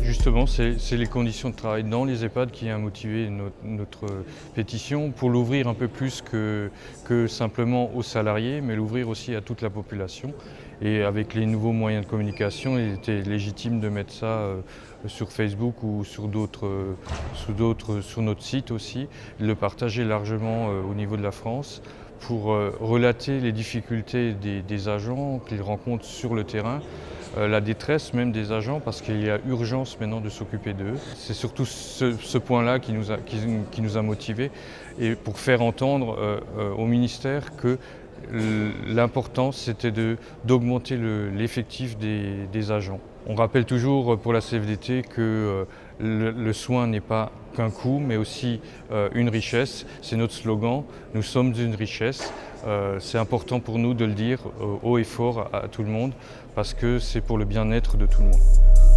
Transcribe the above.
justement, c'est les conditions de travail dans les EHPAD qui a motivé notre, pétition pour l'ouvrir un peu plus que, simplement aux salariés, mais l'ouvrir aussi à toute la population. Et avec les nouveaux moyens de communication, il était légitime de mettre ça euh, sur Facebook ou sur d'autres, euh, sur notre site aussi, le partager largement euh, au niveau de la France pour relater les difficultés des agents qu'ils rencontrent sur le terrain la détresse même des agents parce qu'il y a urgence maintenant de s'occuper d'eux. C'est surtout ce, point-là qui nous a, qui, nous a motivés et pour faire entendre euh, euh, au ministère que l'important c'était d'augmenter l'effectif des, agents. On rappelle toujours pour la CFDT que le, soin n'est pas qu'un coût mais aussi une richesse. C'est notre slogan, nous sommes une richesse. Euh, c'est important pour nous de le dire haut et fort à, tout le monde parce que c'est pour le bien-être de tout le monde.